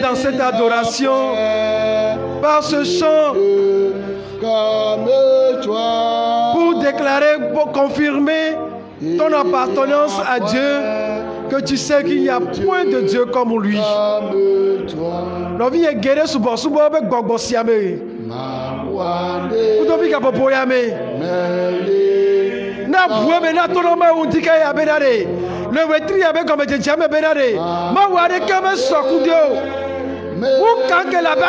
dans cette adoration par ce chant. Pour déclarer, pour confirmer ton appartenance à Dieu, que tu sais qu'il n'y a point de Dieu comme lui. est guéri sous na bueme na tɔnɔma wuntika ya bena de le wetiri ya be gɔmedzedzea me bena de mawu aɖeke me sɔku de o wukanke le abe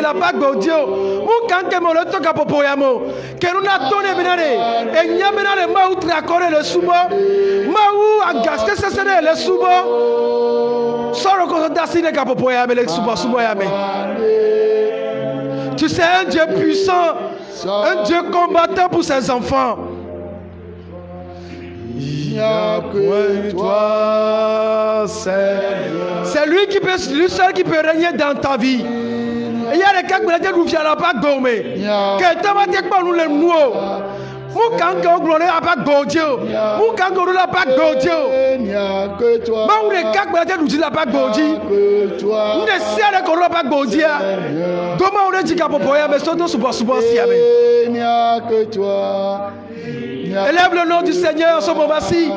le abe agbodzi o wukanke me le tɔ gaƒoƒo ya me o ke nu na to ne bena de enya bena de mawu tri akɔ de le subɔ mawu agaske sese de le subɔ sɔrɔ kɔsɔ dasi ne gaƒoƒo ya me le subɔ subɔ ya me. Tu sais un Dieu puissant Un Dieu combattant pour ses enfants. que toi, C'est lui qui peut, lui seul qui peut régner dans ta vie. Il y a des cas que l'on ne viendra pas gommer. Que tu vas te nous le mot. Mou kan kan gblɔ à aba gbɔ dzi o. Mou kan kan ɖo ne aba gbɔ dzi o. Mawu ɖeka gblɔ ɖe ɖuɖu le aba gbɔ dzi. Nu ɖe sia ɖe kɔ ɖo aba gbɔ dzia. Do mawu ɖe dzi ka bɔbɔ ya me sɔ do subɔsubɔ sia me. Élève le nom du Seigneur en ce moment-ci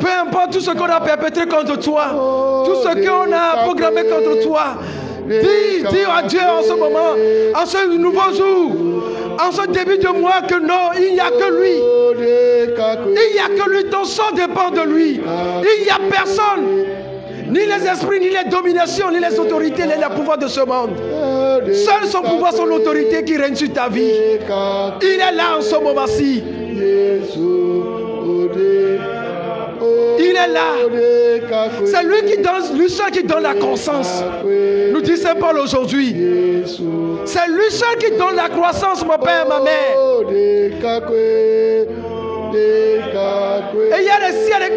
peu importe tout ce qu'on a perpétré contre toi, tout ce qu'on a programmé contre toi, dis, dis à Dieu en ce moment, en ce nouveau jour, en ce début de mois que non, il n'y a que lui. Il n'y a que lui, ton sang dépend de lui. Il n'y a personne. Ni les esprits, ni les dominations, ni les autorités, ni les pouvoirs de ce monde. Seul son pouvoir, son autorité qui règne sur ta vie. Il est là en ce moment-ci. Il est là. C'est lui qui donne, lui seul qui donne la conscience. Nous dit Saint Paul aujourd'hui. C'est lui seul qui donne la croissance, mon père, ma mère. Et il y a des ciels qui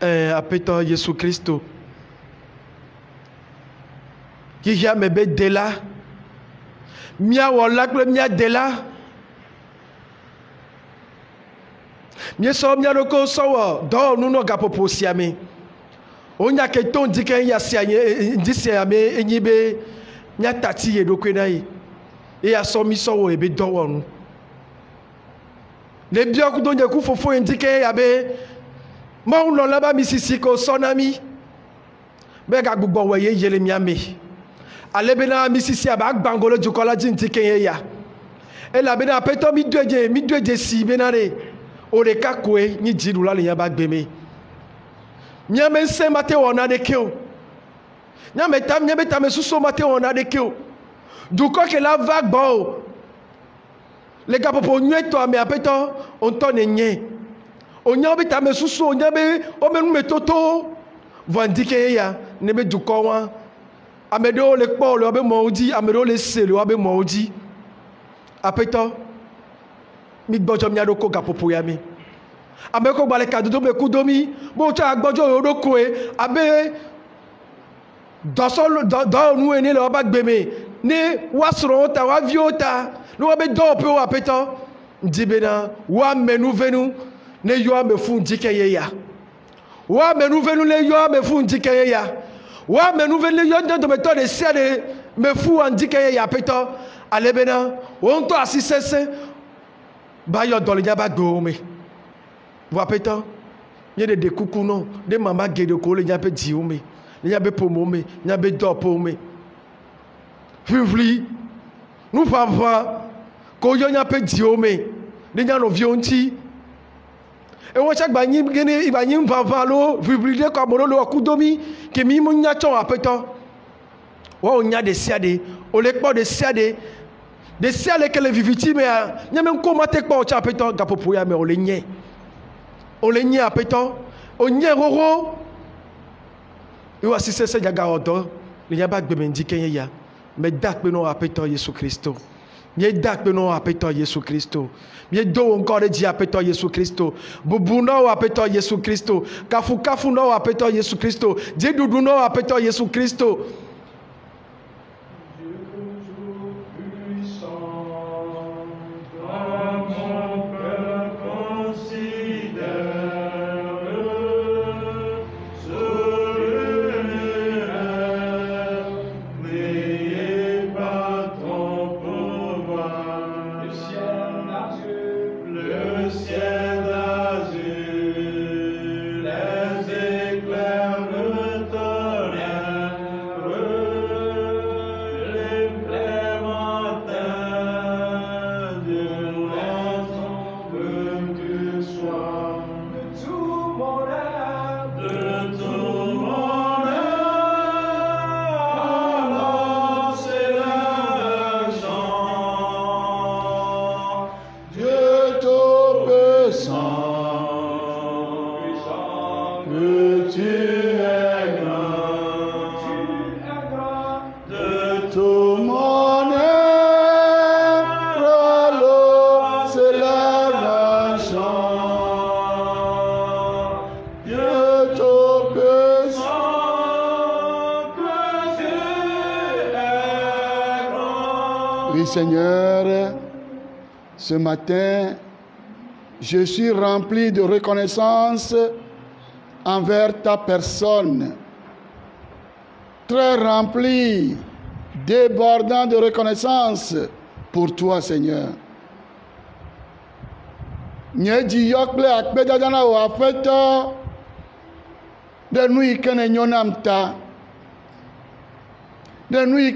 Eh, aƒetɔ yesu kristo. Xixia me be dela míawɔla kple míadela míesɔ mía ɖokuiwo sɔ wɔ dɔwɔnu nɔ gaƒoƒo sia me wonya ke to ŋdi ke ya sia nye ŋdi sia me enyi be míatati yɛ ɖokui na ye eya sɔ mi sɔ wɔ ebe dɔwɔnu le biaku tó ń jẹ kú fòfó yìí ti ké abe mọ́hún lọ lábá mi sisi kò sọ́nà mi. Bẹ́ẹ̀ ka gbogbo ọ̀wọ̀ yé yẹlẹ mi àmì ale bɛ na mi sisi abe agbangolo dukɔla dzi ŋuti ke ye ya. Ele abe na aƒetɔ mi do edze mi do edze si bena de o ɖeka koe nyi dziɖula le yaba gbe me. Miame ŋsẽ ma te wɔna ɖeke o. Miame ta miame tame susu ma te wɔna ɖeke o. Dukɔ ke la va gbɔ le gaƒoƒo nyuietɔ me aƒetɔ o ŋutɔ ne nye. O nya wobe tame susu o nya be wobe numetoto vɔ ŋdi ke ye ya ne be dukɔ wa. Ame ɖewo le kpɔ le wobe mɔwo dzi ame ɖewo le se le wobe mɔwo dzi aƒetɔ mi gbɔdzɔ mia ɖoko gaƒoƒo ya me ame ko gbalẽ kadodo me ku do mi be wotsɔ agbɔdzɔ wo ɖokoe abe dɔsɔlɔ dɔ dɔwɔnu ene le wobe agbe ne woasrɔ̃wo ta woaviwo ta ne woabe dɔwɔƒewo aƒetɔ di bena woame nuvenu ne yɔ ame fu ŋdi ke ye ya. Woame nuvenu ne yɔ ame fu ŋdi ke ye ya. Woame nuvenu ne yɔ ne dometɔ ɖe sia ɖe me fu wa ŋdi ke ye ya aƒetɔ ale bena wo ŋutɔ asi sesẽ ba yɔ dɔ le nyaba gbewo me vɔ aƒetɔ nye ɖe ɖe kuku nɔ ɖe mama geɖe ko le nyabe dziwo me le nyabe ƒomewo me nyabe dɔƒewo me ʋiʋli nuƒaʋã ko yɔ nyabe dziwo me ɖe nyanɔviwo ŋuti ewo tsa gba nyi gene gba nyi ʋaʋã alo ʋiʋli ɖe kɔ ame ɖewo le wɔ kudomi ke mi mu nya tsɔ aƒetɔ wɔwo nya ɖe sia ɖe o le kpɔ ɖe sia ɖe ɖe sia ɖe ke le viviti mea nyame ŋko mate kpɔ o tsa aƒetɔ gaƒoƒo ya me o le nye o le nye aƒetɔ o nye xoxo iwɔ asi sese nyaga wɔ dɔ le nyaba agbeme ŋdi ke ya me da akpe na wò aƒetɔ yesu kristo mie da akpe na wò aƒetɔ yesu kristo mie do wo ŋkɔ ɖe dzi aƒetɔ yesu kristo bubu na wò aƒetɔ yesu kristo kafukafu na wò aƒetɔ yesu kristo dziɖuɖu na wò aƒetɔ yesu kristo. Seigneur, ce matin, je suis rempli de reconnaissance envers ta personne. Très rempli, débordant de reconnaissance pour toi Seigneur. Nye dzi yɔ kple akpedada na wò aƒetɔ ɖe nu yi ke nenyo nam ta, ɖe nu yi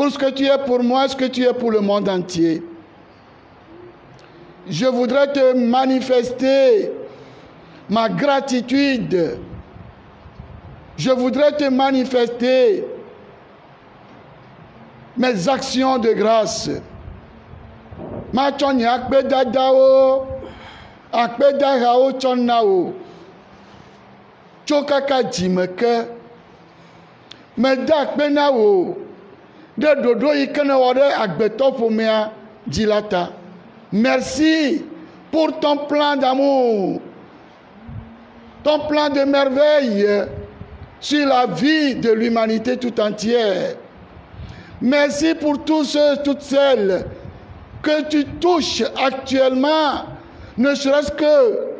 pour ce que tu es pour moi, ce que tu es pour le monde entier. Je voudrais te manifester ma gratitude. Je voudrais te manifester mes actions de grâce. Matsɔ nye akpedadawo, akpedahawo tsɔ na wò tso kaka dzime ke. Meda akpe na wò ɖe ɖoɖo yi ke ɖe merci pour ton plan d'amour. Ton plan de merveille sur la vie de l'humanité tout entière. Merci pour tous ceux toutes celles que tu touches actuellement ne serait-ce que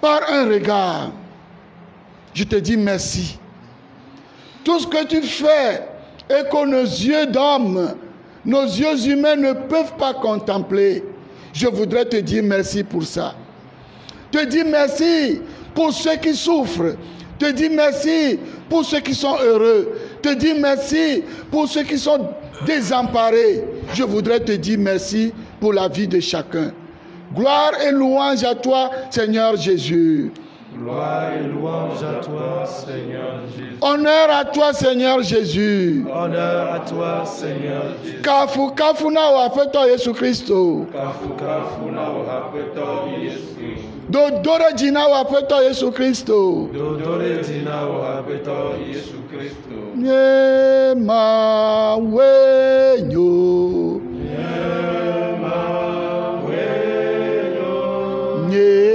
par un regard. Je te dis merci. Tout ce que tu fais et que nos yeux d'homme, nos yeux humains ne peuvent pas contempler, je voudrais te dire merci pour ça. Te dire merci pour ceux qui souffrent. Te dire merci pour ceux qui sont heureux. Te dire merci pour ceux qui sont désemparés. Je voudrais te dire merci pour la vie de chacun. Gloire et louange à toi, Seigneur Jésus. Gloire et louange à toi, Seigneur Jésus. Honneur à toi, Seigneur Jésus. Honneur à toi, Seigneur Jésus. Kafu kafu na wafeto Yesu Kristo. Kafu kafu na wapetɔ Yesu. Dodore jina wafeto Yesu Kristo. Dodore dina wapetɔ Yesu Kristo. Nye ma wenyo. Nye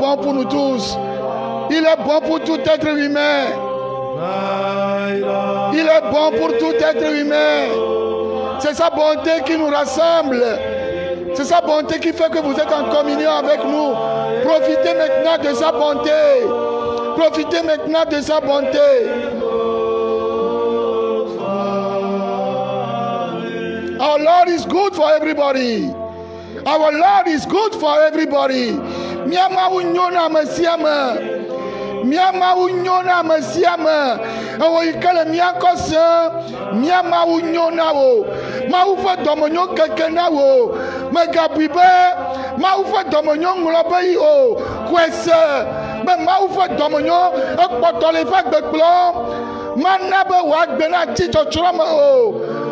bon pour nous tous. Il est bon pour tout être humain. Il est bon pour tout être humain. C'est sa bonté qui nous rassemble. C'est sa bonté qui fait que vous êtes en communion avec nous. Profitez maintenant de sa bonté. Profitez maintenant de sa bonté. Our Lord is good for everybody. Our Lord is good for everybody. Miamawu nyo na ame sia ame. Miamawu nyo na ame sia ame. Ewɔ yi ke le miakɔ se, miamawu nyo na wo. Mawu ƒe dɔmenyo keke na wo. Megabui be Mawu ƒe dɔmenyo ŋlɔ be yi o. Koe se be Mawu ƒe dɔmenyo ekpɔtɔ le eƒe gbegblɔ. Mana be wòagbe na tsi tsɔtsrɔ̃ me o.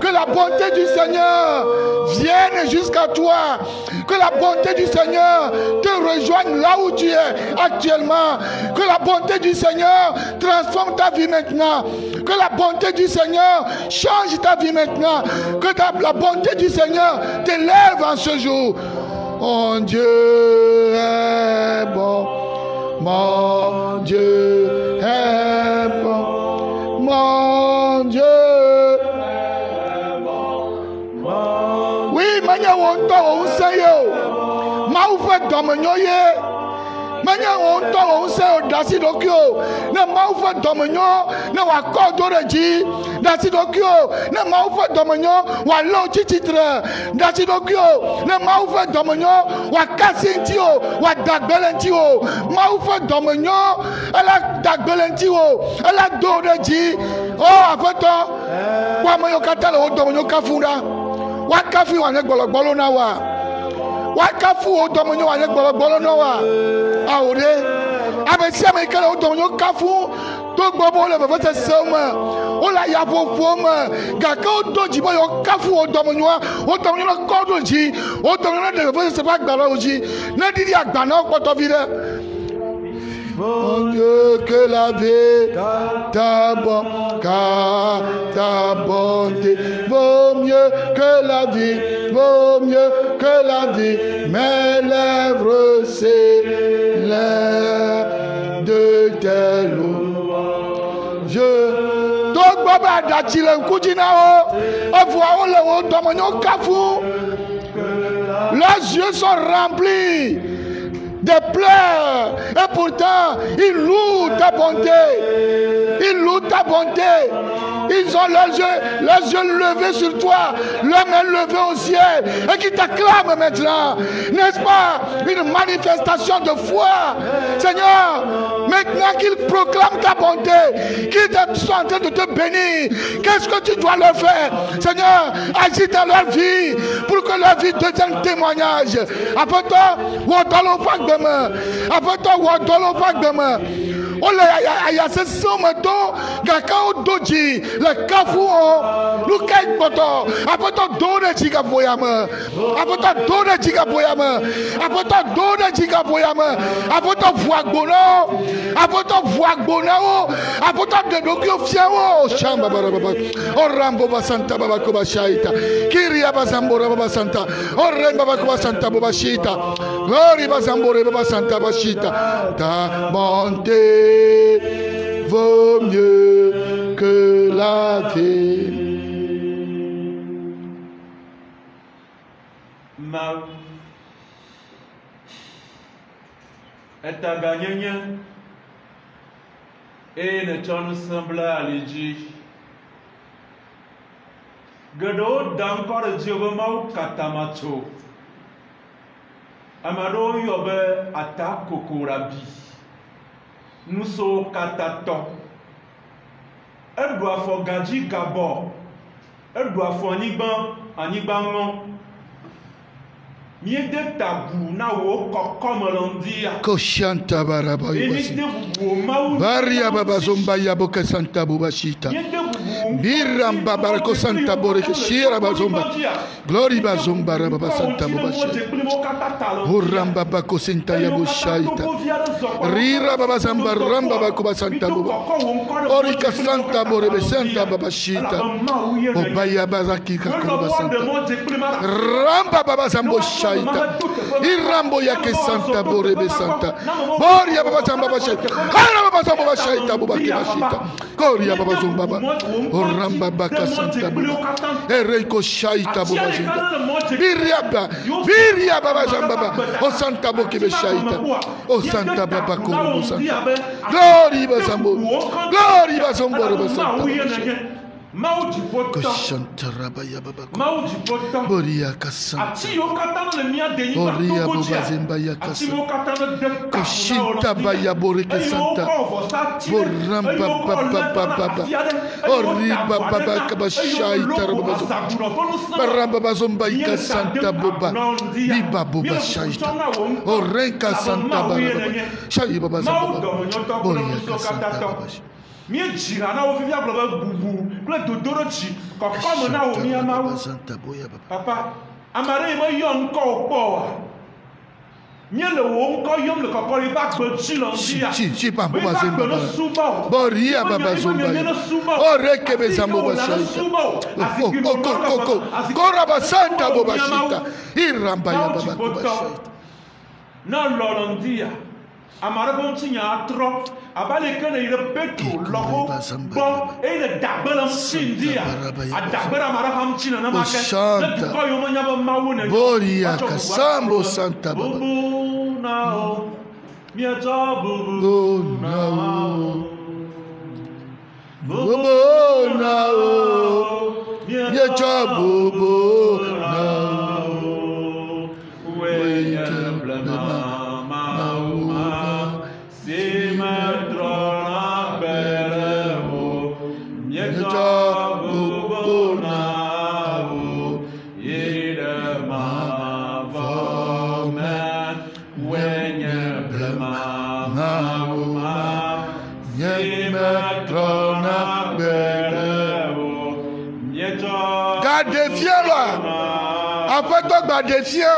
Que la bonté du Seigneur vienne jusqu'à toi. Que la bonté du Seigneur te rejoigne là où tu es actuellement. Que la bonté du Seigneur transforme ta vie maintenant. Que la bonté du Seigneur change ta vie maintenant. Que la bonté du Seigneur t'élève en ce jour. Mon Dieu est bon. Mon Dieu est bon. Wo ŋutɔ wo ŋusẽ ye o. Mawu ƒe dɔmenyo ye. Menye wo ŋutɔ wo ŋusẽ o ɖe asi ɖokui o. Ne Mawu ƒe dɔmenyo ne wòakɔ do ɖe dzi ɖe asi ɖokui o. Ne Mawu ƒe dɔmenyo wòalé wo tsi tsitre ɖe asi ɖokui o. Ne Mawu ƒe dɔmenyo wòaka asi ŋuti o. Wòada gbe le ŋuti o. Mawu ƒe dɔmenyo ele da gbe le ŋuti o. Ele do ɖe dzi. O aƒetɔ, kpɔ ame yiwo katã le wo dɔmenyo kafu ɖa. Woakafi wòanye gbɔlɔgbɔlɔ na wa. Woakafu wo dɔmenyo wòanye gbɔlɔgbɔlɔ na wa. Awo ɖe. Ame sia ame yi ke le wo dɔmenyo kafu togbɔ be wole vevesese me wole ayaƒoƒo me gake wodo dzi be yewokafu wo dɔmenyoa wo dɔmenyo kɔ ɖo dzi wo dɔmenyo ɖe vevesese ƒe agbalẽwo dzi ne ɖiɖi agba na wo kpɔtɔ vi ɖe. Mon Dieu, que la vie, ta bonté, car que la vie, vaut mieux que la vie. Mes lèvres s'élèvent de tes. Je togbɔ be aɖatsi le ŋkudzi na wo evoawo le wo dɔmenyo kafu leurs yeux sont remplis de pleurs. Et pourtant ils louent ta bonté. Ils louent ta bonté. Ils ont leurs yeux leurs yeux levés sur toi leurs mains levées au ciel et qui t'acclament maintenant. N'est-ce pas une manifestation de foi? Seigneur maintenant qu'ils proclament ta bonté qu'ils sont en train de te bénir qu'est-ce que tu dois leur faire? Seigneur agis dans leur vie pour que leur vie devienne témoignage. Après toi wɔdɔlɔ ƒe agbeme aƒetɔ wɔ dɔ le woƒe agbe wole ayasese me do gake wodo dzi le kafu wo nuka gbɔtɔ aƒetɔ do ɖe dzi gaƒoya me aƒetɔ do ɖe dzi gaƒoya me aƒetɔ do ɖe dzi gaƒoya me aƒetɔ ʋu agbo na wo aƒetɔ ʋu agbo na wo aƒetɔ ɖe ɖokuiwo fia wo sham baba baba o rambo ba santa baba ko ba shaita. Kiria ba zambora baba santa. O re baba ko ba santa baba shita glory ba zambore baba santa ba shita ta bonté vaut mieux que la vie Mawu. Etaganyenye eye netsɔ ŋusẽ bla ali dzi. Geɖewo da ŋkɔ ɖe dzi be Mawu katama tso. Ame aɖewo yɔ be ata kokorabi. nusowo katã tɔ eɖu afɔ gadzi gabɔ eɖu afɔ anyigba anyigba ŋɔ míede tagu na wo kɔkɔme le ŋdi ya. ko sianta baraba yi wasi. míede bubu o mawu. bari ababa zomba yabo kesanta bubasita. míede Biram babarako santa boreke shira bazomba. Glory bazomba rababa santa bobashi. Uram babako senta yabo shaita. Rira baba zamba ramba bako basanta boba. Orika santa borebe santa babashita. Obaya bazaki kako basanta. Ramba baba zambo shaita. Irambo yake santa borebe santa. Boria baba zamba bashaita. Hala baba zamba bashaita bobake bashita. Koria baba zomba baba. oramba bakasantabo ereiko shaita bobajinda biriaba biriaba bajambaba osantabo kebe shaita. osanta baba koro bosanta glori bazambo glori bazongoro basanta koshantarabaya boreke santa borambababababa oribababakabashaitarababa barambabazombaika santa boba biba boba shaita. orenka santa barababa shaibabazaboba boreyaka santa rabash míedzina na wo fifia gblɔ be bubu kple dodoɖotsi kɔkɔme na wo míamawo papa ame aɖe yi meyɔ ŋkɔ wo kpɔ oa? Míele wo ŋkɔ yɔm le kɔkɔ yi ƒe agbe tsi le ŋutia yi ƒe agbe ne suba o. bɔri ya baba zomba yi o. Re kebe zambo ba sa ita o. Ko ko ko ko. raba santa bo ba sa ita i ramba ya baba ko ba sa ita. na lɔlɔ ŋutia. Ame aɖe ƒe ŋutinya atrɔ abe ale ke ne yi ɖe petro lɔƒo gbɔ eye le dagbe le ŋuti ŋdia adagbe ɖe ame aɖe ƒe ŋuti nenema ke. Ne dukɔ yiwo menya be mawu ne Boria kasambo santa baba. bubu na o. Mietsɔ bubu Bubu na na o. Bobo na o. Mietsɔ bubu na o. gbadefie la aƒetɔ gbadefie.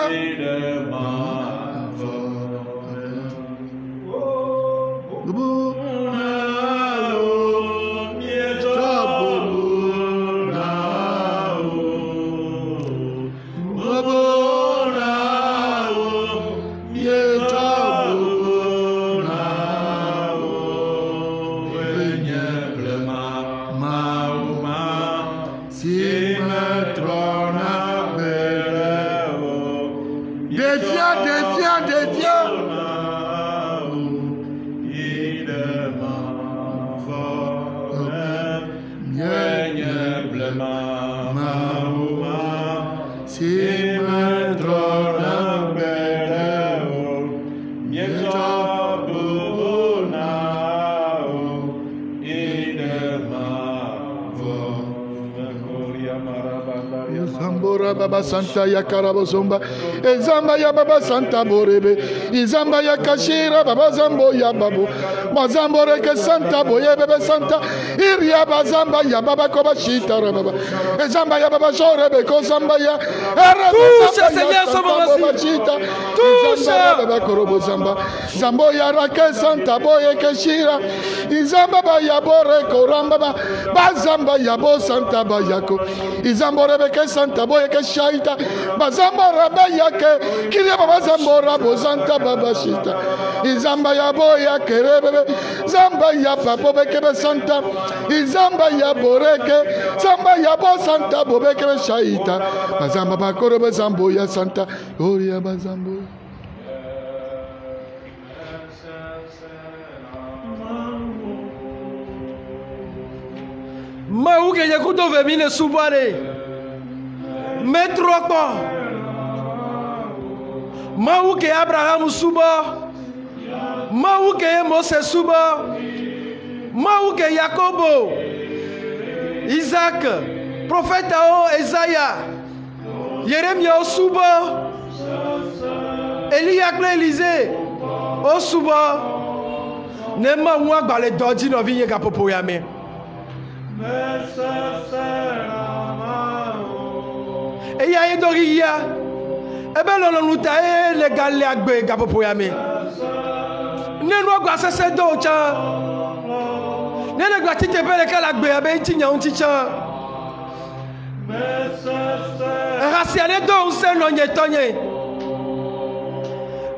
Santa ya karabo zomba ezamba ya baba santa borebe izamba ya kashira baba zambo ya babu mazambore ke santa boye bebe santa iria bazamba ya baba koba shita baba ezamba ya baba shorebe ko zamba ya Touche, Seigneur, moment-ci. Touche. baba korobo zamba zambo ya rake santa boye ke shira izamba bayabo rekorambaba bazamba yabo santa bayako izambo rebeke santa boyeke shaita. Bazamba raba yake kiriaba bazambo rabo santa babashita izamba yabo yakerebebe zamba ya pabo bekebe santa. Izamba ya boreke zamba yabo santa bobekebe shaita. Bazamba bakorobe zambo ya santa. Oria bazambo mawu ke ye kudo vemi le subare metro kpɔ mawu ke abraham subɔ mawu ke ye mose subɔ mawu ke yakobo. Isaac profetawo ezaya yeremiawo subɔ eliya kple elize wo subɔ ne mawu agbalẽ dɔ dzi nɔvi nye gaƒoƒo ya me. Eya ye dɔri yia ebe lɔlɔnu ta ye le ga le agbe gaƒoƒo ya me. Ne nua gba sese do o tsã ne ne gba tite pe ɖeke le agbe abe ŋuti nya ŋuti tsã ehasia ne do ŋusẽ nɔ nye tɔ nye.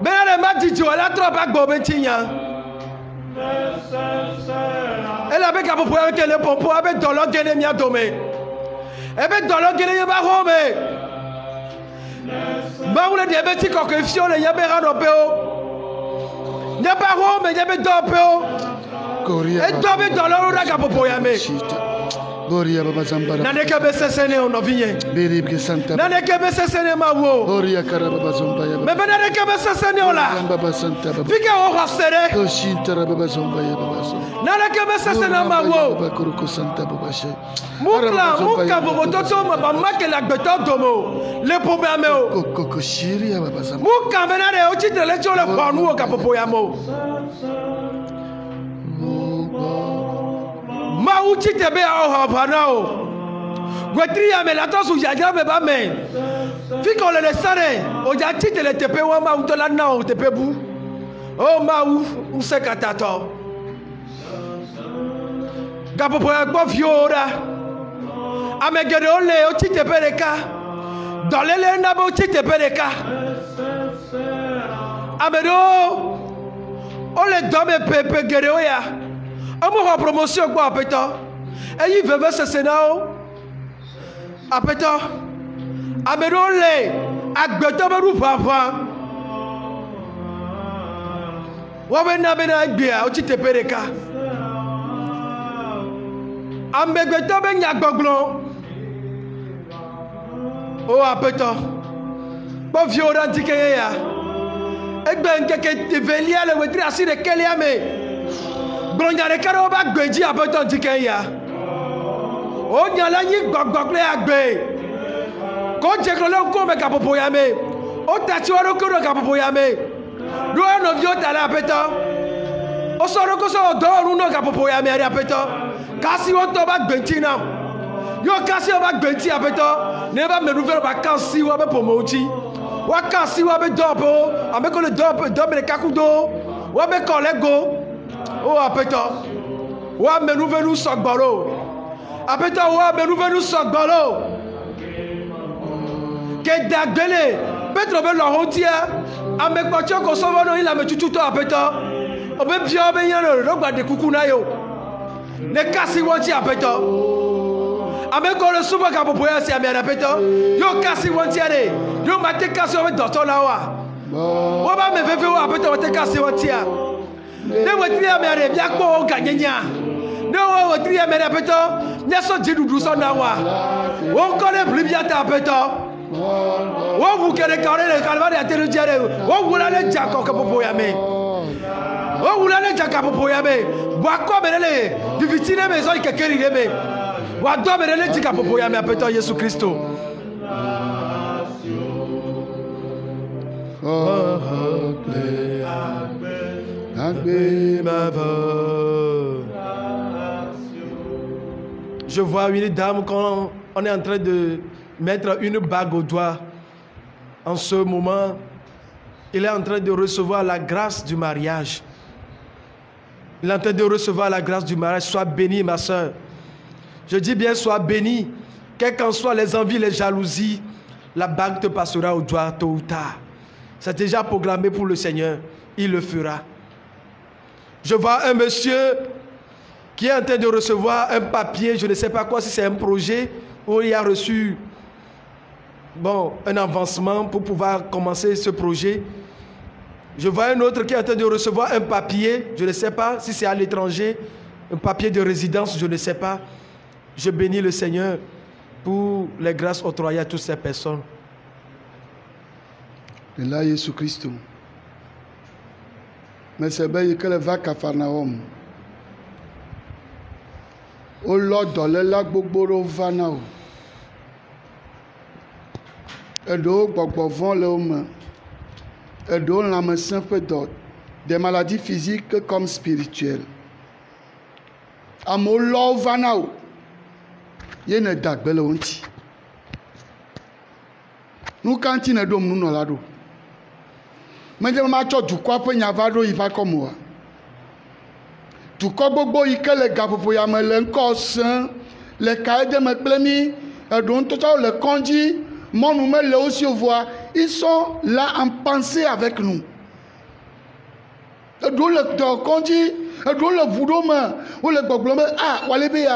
Bena ɖe ma dzidzi o la trɔ ba gbɔ be ŋuti nya elabe gaƒoƒo ya ke le pɔpɔ abe dɔlɔ ge ɖe mía dome ebe dɔlɔ ge ɖe yebe axɔ me mawu le ɖe ebe ti kɔkɔe fio le yebe xɔnɔƒewo yebe axɔwo me yebe dɔwɔƒewo koria edɔ be dɔlɔwo ɖe gaƒoƒo ya me naneke be sesene o nɔviɲɛ naneke be sesene ma wo. Mɛ be naneke be sesene o la fike o ka sere naneke be sesene ma wo. Mu kla mu ka vovototo ma ba ma kele agbetɔ domo. Le pobeame o. Mu kan be na de o tsitre le tso le gbɔnu o gapopoyame o mauchite be ao hapanao gwetria me la tosu jaja be ba me. Fi ole le sare oja chite le tepe wa ma u utola na o tepe bu. O ma u u se katato gapopo ya gbo fiora. Amegede ole o chite pereka Dolele na bo chite pereka amedo ole dome pepe gere o ya womexɔ promotion gbɔ aƒetɔ eyi veve sese na wo aƒetɔ ame ɖewo le agbetɔ be ɖu ʋaʋã woabe na bena egbea wotsi teƒe ɖeka amegbetɔ be nyagbɔgblɔ o aƒetɔ kpɔ viwo ɖe ŋtike ye ya egbe ŋkeke evelia le wetri asi ɖekelia me gblɔnyaɖekaɖewo ƒe agbe dzi aƒetɔ ŋtike ya. Wonya le anyi gbɔgbɔ kple agbe ko dze klo le ŋkuwo me gaƒoƒo ya me wota tsi wo ɖokui ɖe gaƒoƒo ya me ɖo enɔviwo ta ɖe aƒetɔ wosɔ ɖokui sɔ dɔwɔnu ɖe gaƒoƒo ya me ɖe aƒetɔ kasi wotɔ ƒe agbe ŋti nam yɔ kasi wo ƒe agbe ŋti aƒetɔ ne ƒe ameɖuvɛ ƒe akasi wo ƒe ƒomewo ŋti woaka asi wo dɔwɔƒewo ame ko le dɔwɔƒe dɔwɔƒe ɖeka kudo wo ƒe kɔ le go o aƒetɔ wo amenuvenu sɔgbɔ ɖo aƒetɔ wo amenuvenu sɔgbɔ ɖo keda gbele petro be lɔ hotia amekpɔtsɔ ko sɔbɔ no yi le ametsututɔ aƒetɔ o be bia wo be nya no ɖo gbaɖe kuku na ye o ne kasi wɔntsi aƒetɔ ame ko le subɔ gaƒoƒo ya si amea aƒetɔ yɔ kasi wɔntia de yɔ mate kasi wo be dɔtɔ na woa wo be ame veve wo aƒetɔ wo te kasi wɔntia ne wetri ya mɛ ɖe miakpɔ wo ganyenya. Ne wo wetri ya mɛ aƒetɔ miasɔ dziɖuɖu sɔ na wa. Wo ŋkɔ ɖe ʋli bia ta aƒetɔ wo ʋu geɖeka ɖe ɖeka ɖe ɖe ate ɖe dzia ɖe. Wo wu la ɖe dza kɔkɔ ƒoƒo ya me. Wo wu la ɖe dza ka ya me. Bo akɔ me ɖe le viviti ɖe me zɔ yi keke ri ɖe me. Wa dɔ me ɖe ɖe dzika ƒoƒo ya me aƒetɔ yesu kristo. Oh, oh, play. Je vois une dame quand on est en train de mettre une bague au doigt. En ce moment, il est en train de recevoir la grâce du mariage. Il est en train de recevoir la grâce du mariage. Sois béni, ma soeur. Je dis bien, sois béni. Quelles qu'en soient les envies, les jalousies, la bague te passera au doigt tôt ou tard. C'est déjà programmé pour le Seigneur. Il le fera. Je vois un monsieur qui est en train de recevoir un papier, je ne sais pas quoi, si c'est un projet, où il a reçu bon, un avancement pour pouvoir commencer ce projet. Je vois un autre qui est en train de recevoir un papier, je ne sais pas si c'est à l'étranger, un papier de résidence, je ne sais pas. Je bénis le Seigneur pour les grâces octroyées à toutes ces personnes. Et là, Jésus Mais c'est bien que le va Capharnaüm. Olọ́dọ̀lẹ́lá gbogbo ló va náà o. eɖewo gbɔgbɔ vɔ le wo me. Eɖewo lãmesẽ ƒe dɔ. Des maladies physiques comme spirituelles. Amewo lɔ wo va na wo ye ne da le wo ŋuti. Nu ka ŋuti ne ɖom nunɔla ɖo be matsɔ dukɔa ƒe nya va ɖo yi ƒe akɔme oa dukɔ gbogbo yi ke le gaƒoƒo ya me le ŋkɔ le ka ede me kple mi eɖewo le kɔndzi mɔnu mele wo si o voa ils sont là en pensée avec nous. Eɖewo le dɔkɔndzi eɖewo le ʋu ɖo me wole gbɔgblɔm be a wale be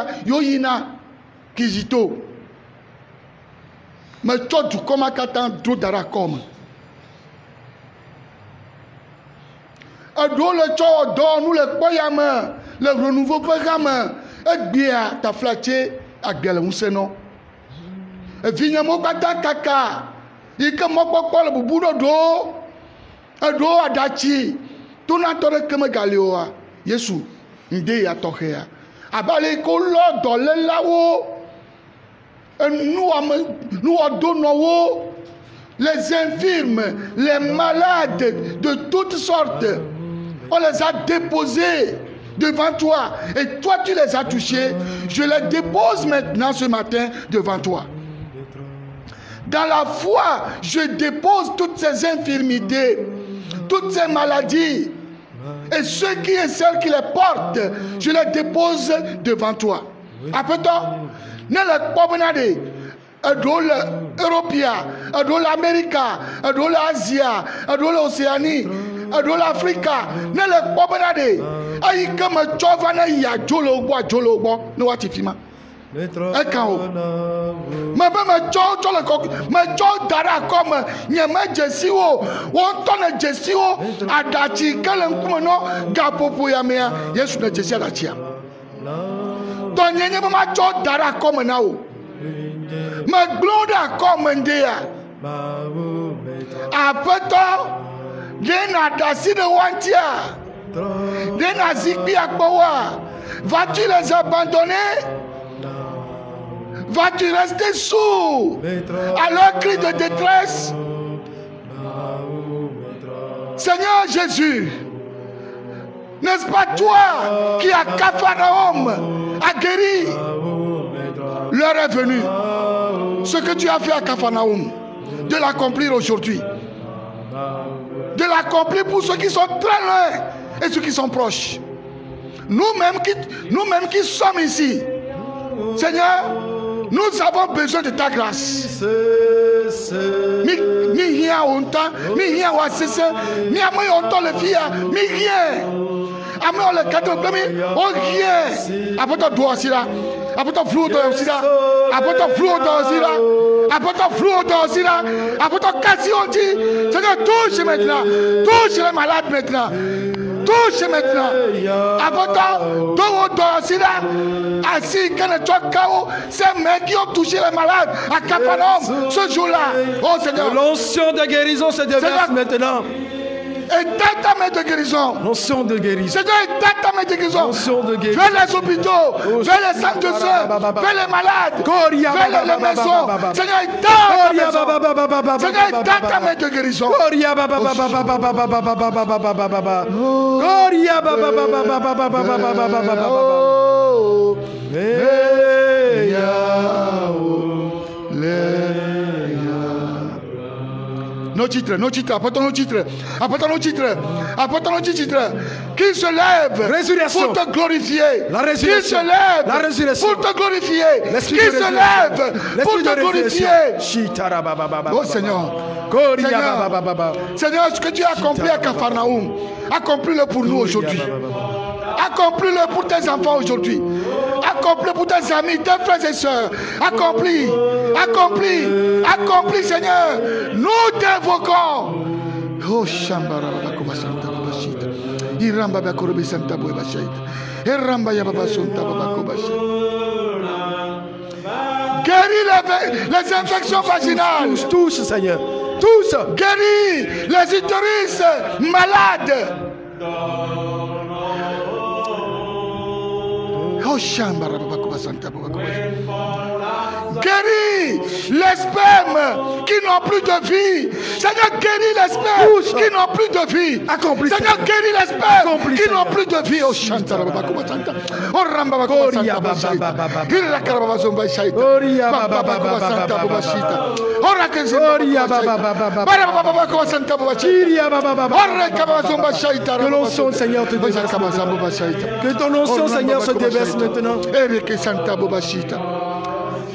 kizito metsɔ dukɔ ma katã do da ɖe eɖewo le tsɔ dɔwɔnu le kpɔyame le renouveau ƒe xa me. Egbea taflatse agbea le ŋusẽ nɔ. Evinyewo katã kaka yi ke mɔkpɔkpɔ le bubu ɖoɖowo eɖewo aɖatsi tonatɔ ɖeke megali oa yesu ŋde ya tɔxɛa abe ale yi ke wolɔ dɔlélawo enuwame nuwɔdonɔwo les infirmes les malades de toutes sortes on les a déposés devant toi. Et toi tu les as touchés. Je les dépose maintenant ce matin devant toi. Dans la foi, je dépose toutes ces infirmités, toutes ces maladies. Et ceux qui et celles qui les portent, je les dépose devant toi. Après-toi, ne les pas eɖewo le Europia, Amerika, eɖewo le Asia, eɖewo le Oceanie, eɖewo le Afrika, ne le kpɔ bena ɖe, eyi ke metsɔ va ne yi adzo le wo adzo le wo gbɔ, ne woatsi fi ma. eka o. Mebe metsɔ tsɔ le kɔkɔ metsɔ da ɖe akɔme. Nye me dzesi wo wotɔ ne dzesi wo aɖatsi ke le ŋkume nɔ gaƒoƒo ya mea yesu ne dzesi aɖatsia tɔnye nye be matsɔ da ɖe akɔme na wo. Megblɔ ɖe akɔme ŋde ya aƒetɔ Nye nàdásí ɖe wantia. Nye nàzikpui akpɔwa. Vas-tu les abandonner? Vas-tu rester sourd à leur cri de détresse? Seigneur Jésus, n'est-ce pas toi qui à Capharnaüm a guéri? L'heure est venue? Ce que tu as fait à Capharnaüm, de l'accomplir aujourd'hui de l'accomplir pour ceux qui sont très loin et ceux qui sont proches. Nous-mêmes qui, nous -mêmes qui sommes ici, Seigneur, nous avons besoin de ta grâce. Mi rien honta, mi rien wasese, mi amoy honta le fia, mi rien. Amoy le cadeau, mi rien. Après toi, doigt aussi là apporte ton flou dans aussi là, apporte ton flou dans aussi là, apporte ton flou dans aussi là, apporte ton on dit, Seigneur, touche maintenant, touche les malades maintenant. Touche maintenant. Apporte ton dans aussi là, ainsi quand les chaos, ces mecs qui ont touché les malades à Capernaum ce jour-là. Oh Seigneur. L'ancien de guérison se déverse maintenant. Éteins ta de guérison. Notion de guérison. Seigneur, de guérison. Notion de guérison. Vers les hôpitaux, vers les salles de soins, les malades, vers les maisons. Seigneur, éteins ta main. De guérison nos titres, nos titres, apportons nos titres, apportons nos titres, apportons nos titres. Qui se lève pour te glorifier. La. Qui se lève la résurrection. pour te glorifier. Qui se lève pour te glorifier. Oh Seigneur. Seigneur, Seigneur, ce que tu as accompli à Capharnaüm, accomplis-le pour nous aujourd'hui. Accomplis-le pour tes enfants aujourd'hui. Accomplis pour tes amis, tes frères et sœurs. Accomplis, accomplis, accomplis, Seigneur. Nous t'invoquons. Oh, guéris les, les infections vaginales. tous, tous Seigneur. Tous guéris les utérisses malades. Oh shamba rababa kubasanta guéris les spermes qui n'ont plus de vie. Seigneur, guéris les qui n'ont plus de vie. Seigneur, guéris les qui n'ont plus de vie. Oh, Oh, Oh, Que Seigneur, te déverse. Que ton Seigneur, se déverse maintenant.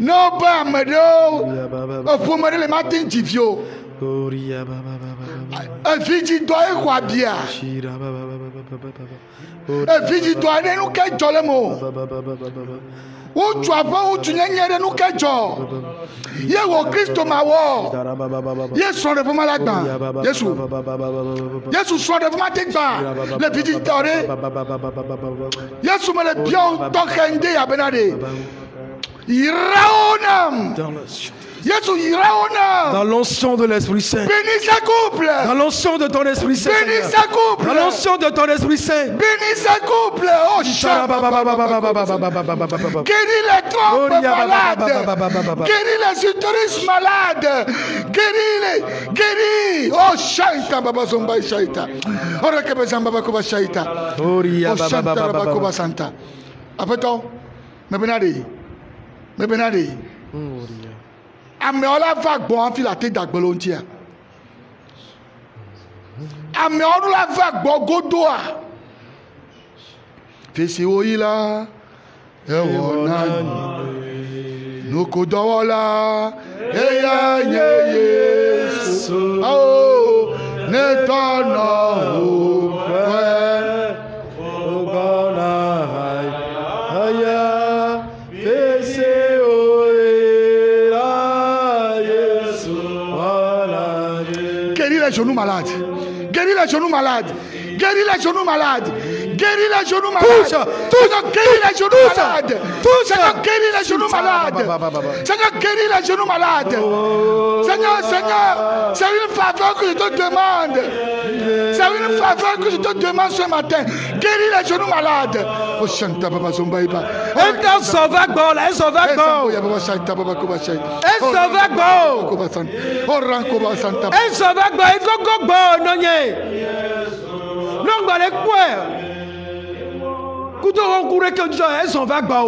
n'o ba ame ɖewo eƒome ɖe le ma te ŋtsi fi o evidzidɔ ye xɔ abia evidzidɔ aɖe nuke dzɔ le mo ŋutsua ƒe ŋutsunyenye ɖe nuke dzɔ ye wò kristu ma wɔ ye srɔ̃ɖeƒema la gbã yesu yesu srɔ̃ɖeƒe ma te gbã le vidzidɔ ɖe yesu mele biɔ tɔxɛ ŋde yabena ɖe. Dans le... Dans l'onction de l'Esprit Saint. Bénis sa couple. Dans l'onction de ton Esprit Saint. Bénis sa couple. Dans l'onction de ton Esprit Saint. Bénis sa couple. Oh, Guéris les trompes malades. Guéris les malades. Guéris les. Guéris. Oh, Baba Zomba Shaita. Oh, Oh, Santa. Après toi, Maybe not it. Ame ɔla va gbɔ hafi le ate dagbe le ŋutia. Ame ɔnu la va gbɔ godoa. Fesi wo yi la, ewɔ na nyi. Eya nye Yesu. Awo, ne tɔ nɔ o pɛ. Genoux malades. Guéris les genoux malades. Guéris les genoux malades. Guéris les genoux malades. Touche, touche, Seigneur, guéris les genoux touche, malades. touche. Seigneur, guéris les genoux malades. Seigneur, guéris les genoux malades. Seigneur, Seigneur, c'est une faveur que je te demande. C'est une faveur que je te demande ce matin. Guéris les genoux malades. Oh, Shanta Baba Zomba Iba. Un sauvage bon là, un sauvage bon. Un sauvage bon. Un sauvage bon, un gogo bon, non yé. Non, bah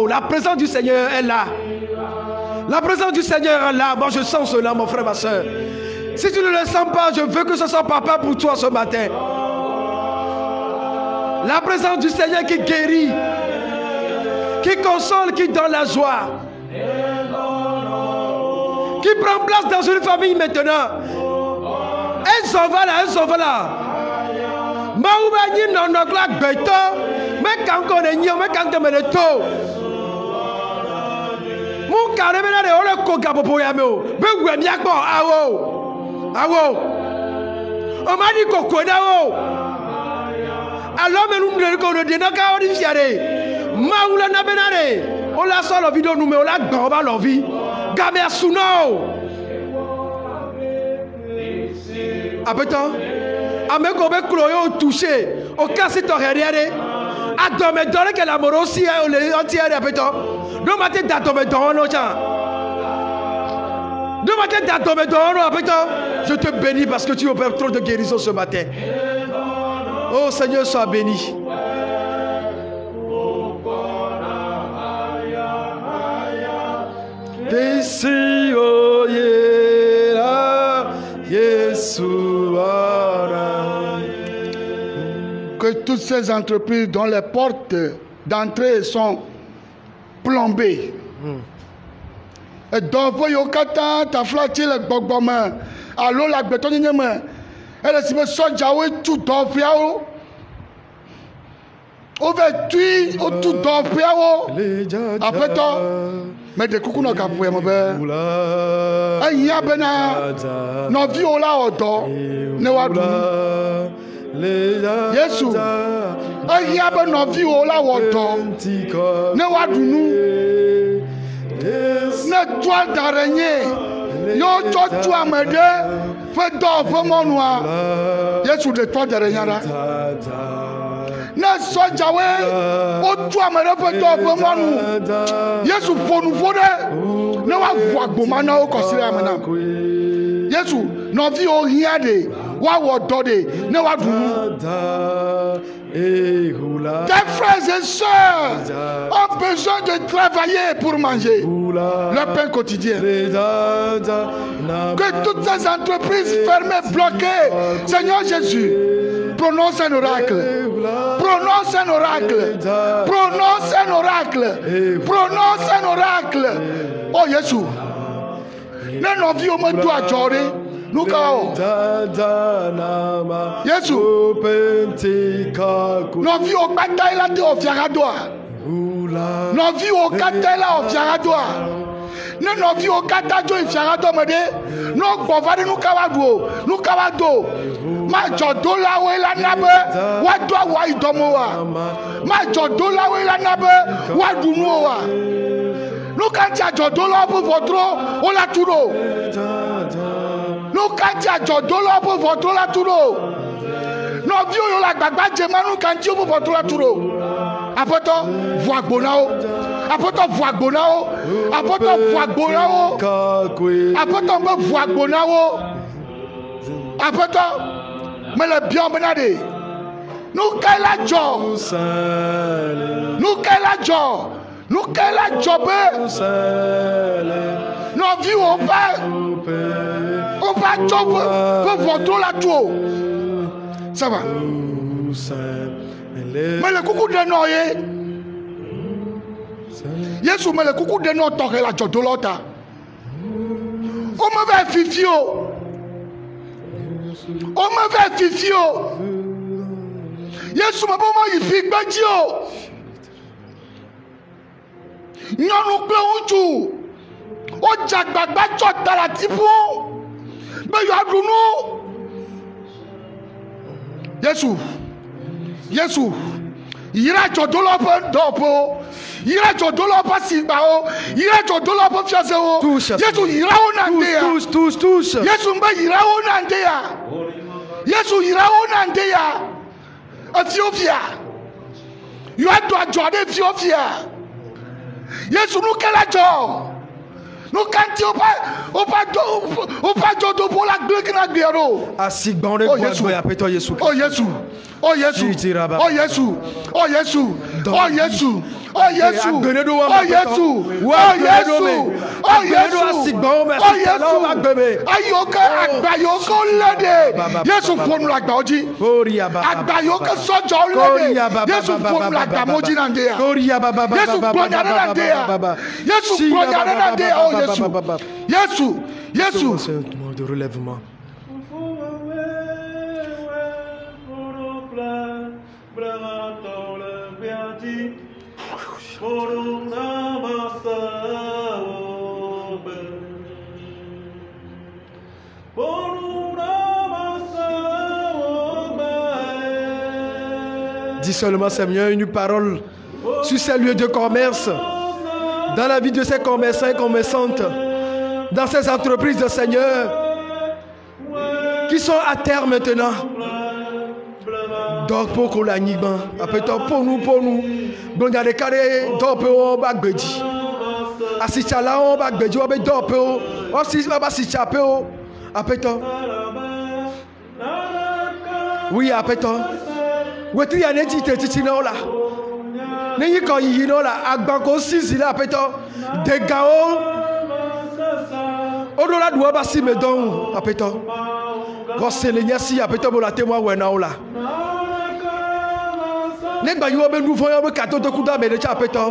La présence du Seigneur est là. La présence du Seigneur est là. Moi, je sens cela, mon frère, ma soeur. Si tu ne le sens pas, je veux que ce soit papa pour toi ce matin. La présence du Seigneur qui guérit, qui console, qui donne la joie, qui prend place dans une famille maintenant. Un sauveur là, un sauveur là. Maou ba nyi nɔnɔ kple agbetɔ meka ŋkɔ ne nyi o meka ŋkɔ me ne to. Mu ka ɖe be na ɖe wole ko gaƒoƒo ya me o. Be wue miakpɔ awo. Awo. O ma di koko na wo. Alo me nu ɖe ko ɖe na ka wo di fia ɖe mawu le na be na ɖe wo la sɔ lɔvi ɖo nu me wo la gbã wo ba lɔvi game asunɔ o aƒetɔ ame ko be klo yewo touché. O kasi tɔxɛ ɖe ɖe adɔmedɔ ɖe ke le ame ɖewo si o le ɔti ɖe aƒetɔ ɖo ma te da dɔmedɔ wɔna tsã ɖo ma te da dɔmedɔ wɔna aƒetɔ je te bénis parce que tu opères trop de guérison ce matin. Oh Seigneur sois béni. Desi Que toutes ces entreprises dont les portes d'entrée sont plombées. Edɔƒe yiwo katã taflatsi le gbɔgbɔ me alo le agbetɔnyenye me ele si be sɔdzawoe tu dɔƒeawo wove tui wotu dɔƒeawo aƒetɔ meɖe kuku nɔ gaƒoe me be ehiã bena nɔviwo la wɔ dɔ ne woaɖu nu yesu ehiã be nɔviwo la wɔ dɔ. Ne woaɖu nu. Ne toa da ɖe nye yewo tsɔ tu ame ɖe ƒe dɔwɔƒe mɔnua. Yesu ɖe toa da ɖe nya ɖa. Ne sɔdzawoe wotu ame ɖe ƒe dɔwɔƒe mɔnu. Yesu ƒo nu ƒo ɖe ne woaʋu agboma na wo kɔsi ɖe ame nam. Yesu nɔviwo hiã ɖe dɔ ne tes frères et sœurs ont besoin de travailler pour manger. Leur pain quotidien. Que toutes ces entreprises fermées, bloquées, Seigneur Jésus, prononce un oracle. Prononce un oracle. Prononce un oracle. Prononce un oracle. Oh Jésus. Ne ɖe nu ka wɔ yesu. nɔviwo kpata yi la te wɔ fiahadoa nɔviwo katã la wɔ fiahadoa ne nɔviwo katã dzo yi fiahadɔ me ɖe ne wogbɔ va ɖe nu ka wa ɖu o nu ka wa do madzɔdolawoe la na be woado awu ayi dɔme oa madzɔdolawoe la na be woaɖu nu oa nu ka ŋti adzɔdolawo ƒe ʋɔtro wola tu ɖo nu ka ŋti adzɔdolawo ƒe ʋɔtro la tu ɖo la tu ɖo aƒetɔ ʋu agbo na wo aƒetɔ ʋu agbo na wo aƒetɔ ʋu agbo na wo aƒetɔ be ʋu agbo na wo aƒetɔ mele biam bena ɖe nu kae la dzɔ nu kae la dzɔ nu kae la dzɔ nɔviwo va wova tsɔ ƒe ƒe la tu o saba mele kuku ɖe nɔ ye yesu mele kuku ɖe nɔ tɔxɛ le adzɔdolawo ta womeva fifi o womeve fifi o. Yesu me be womeyi fi gbedzi o. Nyɔnu kple ŋutsu wodza gbagba tsɔ ta le atiƒu be yewoaɖu nu yesu yesu yi ɖe dzɔdolawo ƒe dɔwɔƒewo yi ɖe dzɔdolawo ƒe asigbawo yi ɖe dzɔdolawo ƒe fiasewo yesu yi ɖe wo na ŋde ya. Yesu ŋgbe yi ɖe wo na ŋde ya. Yesu yi ɖe wo na ŋde ya. Efiwo fia yewoado adzɔ ɖe efiwo fia yesu nu ke la dzɔ nukanti upadzo dobo la gblẽ kena gbea ɖo. asigbɔn ɖe gbɔ gbɔ aƒetɔ yesu. o yesu o yesu o yesu o yesu o yesu. Ó Jésù. Ó Jésù. Ó Jésù. Ó Jésù. Ó Jésù. Ayọ̀kẹ́ àgbàyọ̀kẹ́ lédè. Jésù fonu àgbà ọjí. Àgbàyọ̀kẹ́ sọ́jọ́ lédè. Jésù fonu àgbà mọ́jí náà dé yà. Jésù fonu àgbà náà dé yà. Jésù fonu àgbà náà dé yà. Ó Jésù. Jésù. Jésù. Jésù. Dis seulement, Seigneur, une parole sur ces lieux de commerce, dans la vie de ces commerçants et commerçantes, dans ces entreprises de Seigneur, qui sont à terre maintenant. Donc, pour après tout, pour nous, pour nous, gbɔnyaɖekaɖe dɔwɔƒewo ƒe agbedzi asitsalawo ƒe agbedziwo ƒe dɔwɔƒewo woƒe asitsa ƒewo aƒetɔ wuyi aƒetɔ wetri ya ne dzi te tsitsi na wo la ne yi kɔ yiyi na wo la agba ko sizi la aƒetɔ degawo woɖo la ɖuwo ƒe asime dɔn aƒetɔ gɔse le si aƒetɔ bo la te mo awɔe na wo la. Ne gba yi wo be nu vɔ yɔ be katodoku do ame ɖe tse aƒetɔ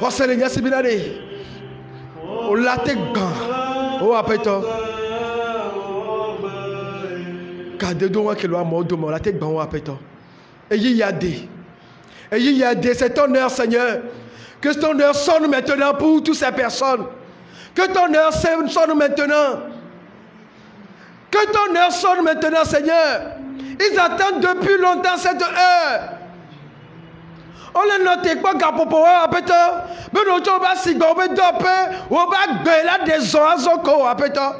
xɔse le nye si bi na o la te gbã o aƒetɔ gade do wọn kele amewo dome o la te gbã wo aƒetɔ eyi ya de eyi ya de c'est ton heure Seigneur. Que ton heure sonne maintenant pour toutes ces personnes. Que ton heure sonne maintenant. Que ton heure sonne maintenant Seigneur ils attendent depuis longtemps cette heure. On le note kpɔ gaƒoƒo wa aƒetɔ be ne wotsɔ woƒe asigba woƒe dɔƒe woƒe agbe la de zɔn azɔ ko aƒetɔ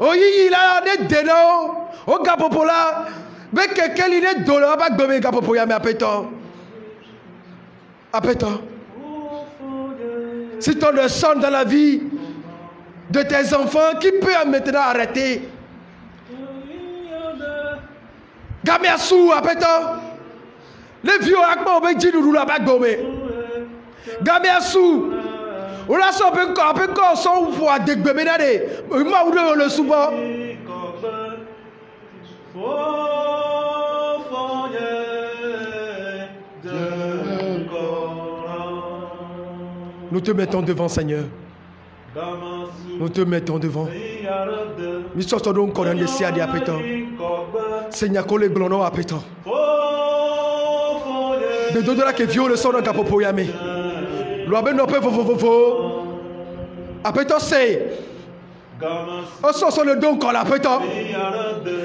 oyiyi la ne de na wo wo gaƒoƒo la be kekeli ne do le woƒe agbe me gaƒoƒo ya me aƒetɔ aƒetɔ si ton ne sonne dans la vie de tes enfants qui peut maintenant arrêter? Akpɔ woƒe dziɖuɖu le woƒe agbe me gamiasu wòle sɔ ƒe ŋkɔ ƒe ŋkɔ sɔ ƒo adegbe me na ɖe mawu ɖe wòle subɔ nous te mettons devant Seigneur. Nous te mettons devant. Ɖe sia ɖe aƒetɔ senyako le gblɔ na wo aƒetɔ gbedodo la ke viwo le sɔ na gaƒoƒo ya me lɔ abe nɔƒe vovovowo aƒetɔ se osɔsɔ le do ŋkɔ le aƒetɔ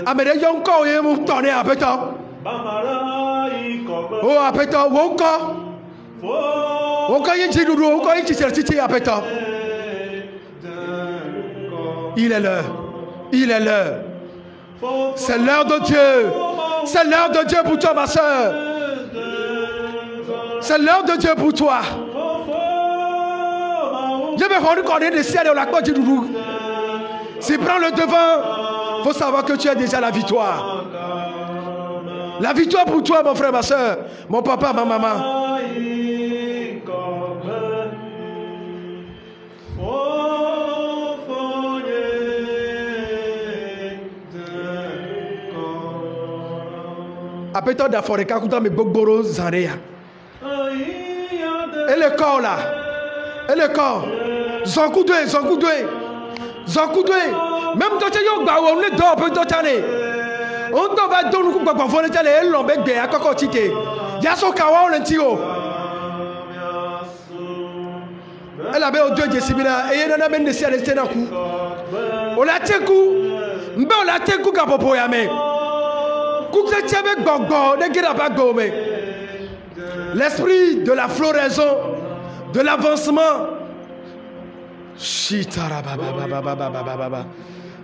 ame ɖe yɔ ŋkɔ ye mu tɔ ne aƒetɔ o aƒetɔ wo ŋkɔ wo ŋkɔ yi dziɖuɖu wo ŋkɔ yi il est l'heure. Il est l'heure c'est l'heure de Dieu c'est l'heure de Dieu pour toi ma soeur c'est l'heure de Dieu pour toi je vais rendre compte de ciel de la croix du doudou. Si prend le devant, faut savoir que tu as déjà la victoire. La victoire pour toi, mon frère, ma soeur, mon papa, ma maman. Apetɔ da afɔ ɖeka kuta me gbogboro zã ɖe ya. Ele kɔ o la. Ele kɔ. Zɔnkudoe, zɔnkudoe. zɔkudoe même dɔ tse yɔ gba wɔ ne dɔ ƒe dɔ tsa ne ŋutɔ va do nuku gbɔgbɔfɔ ne tsa le elɔn be gbe akɔkɔ tsi te yaso kawawo le ŋuti o elabe wodo dzesi mi na eye nana be ne sia ne se na ku o la tse ku nbɛ o la tse ku gaƒoƒo ya me l'esprit de la floraison de l'avancement Shitara ba ba ba ba.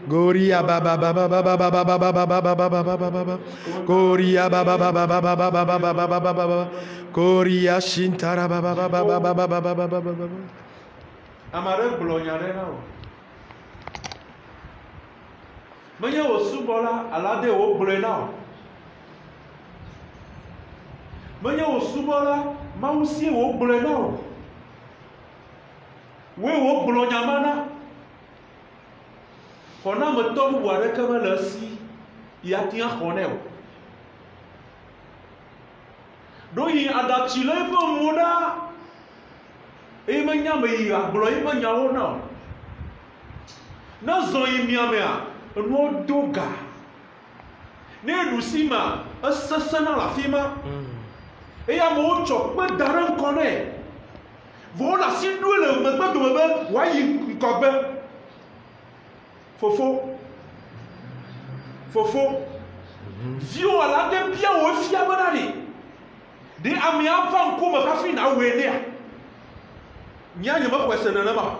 Goria menye wò subɔla mawu sie wò gblɔe na o woe wò gblɔ nya ma na. Xɔnametɔ bubu aɖeke mele esi ŋu axɔ nɛ o. Ɖo yi aɖatsi le eƒe mo ɖaa eye menya me yi agblɔ yi ƒe nyawo na o. Ne zɔ yi mia mea enuwo do ga. Ne ɖusi ma esesẽ na le afi ma eye amewo tsɔ kpe da ɖe ŋkɔ nɛ vɔ wole asi ɖoe le megbe dome be wòayi ŋgɔgbe fofo. Fofo. Viwo alade bia wò efia be na ɖi ɖe amea va ŋkume hafi na woe nea mía nye mexɔe se nenema o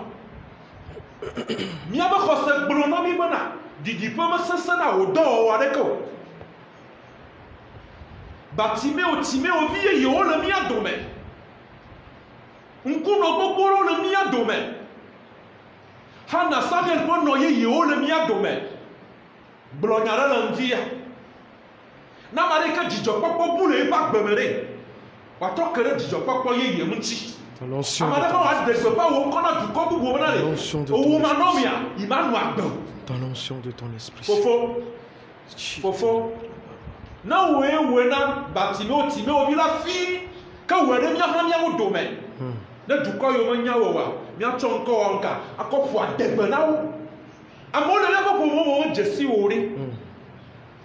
míabe xɔse gblɔ na mí bena didiƒe mesesẽ na wò dɔwɔwɔ aɖeke o batimeo timeo vi yeyewo le mía dome. Ŋkunɔ gbogbowo le mía dome. Hana samuel ƒe nɔ yeyewo le mía dome. Gblɔ nya ɖe le ŋdi ya. Na ame aɖeke dzidzɔkpɔkpɔ bu le eƒe agbeme ɖe wòatrɔ ke ɖe dzidzɔkpɔkpɔ yeye ŋuti. Ame aɖe hã wòade gbe ƒe wo ŋkɔ na dukɔ bubu bena le. L'onction de owu ton ma nɔ esprit. mia yi ma nu agbe o. De fofo fofo ne woe woe na batimeo timeo vi la fi. Ke woe ɖe míaƒe míawo dome. Ne dukɔ yiwo menya wò wa. Míatsɔ ŋkɔ wa ŋka akɔ ƒo adegbe na wo. Amewo le míaƒe ƒomewo me dze si wò ɖi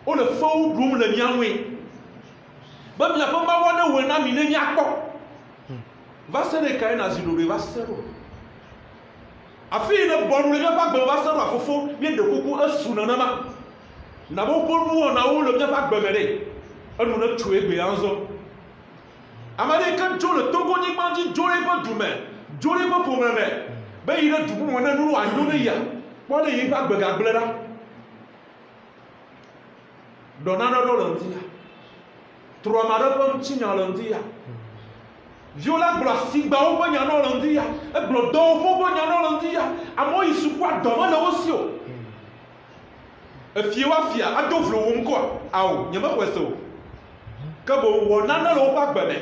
wole fewu ɖum le míawoe be miaƒe mawu ne woe na mi ne míakpɔ va se ɖe kae na zi ɖoɖoe va se ɖo afi yi ne bɔnu le míaƒe agbe va se ɖo afofo míeɖe kuku esu nenema na be woƒe nuwɔnawo le míaƒe agbe me ɖe enu ne tso egbe ya zɔ ame aɖe ke dzo le togonyigba dzi dzo ɖe eƒe dume dzo ɖe eƒe ƒome me be yi ɖe du bubu ne nu wòanyo ne yia kpɔ ɖe yi ƒe agbe gagblẽ ɖa ɖɔ nane ɖo le ŋdi ya. Trɔ ame aɖe ƒe ŋutinya le ŋdi ya. Viwo la gblɔ asigbawo ƒe nya nɔ le ŋdi ya. Egblɔ dɔwɔƒewo ƒe nya nɔ le ŋdi ya. Amewo yi sukua dɔ me le wo si o efie wa fia ado vlo wo ŋkɔa awo nye mexɔe se o ke bo wɔ nane le woƒe agbe me.